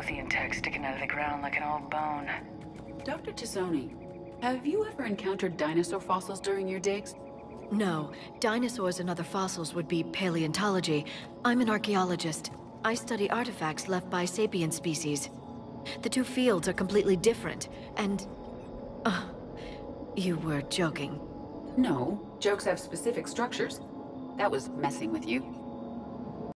Prothean tech sticking out of the ground like an old bone. Dr. T'Soni, have you ever encountered dinosaur fossils during your digs? No, dinosaurs and other fossils would be paleontology. I'm an archaeologist. I study artifacts left by sapient species. The two fields are completely different, and... Uh, you were joking. No, jokes have specific structures. That was messing with you.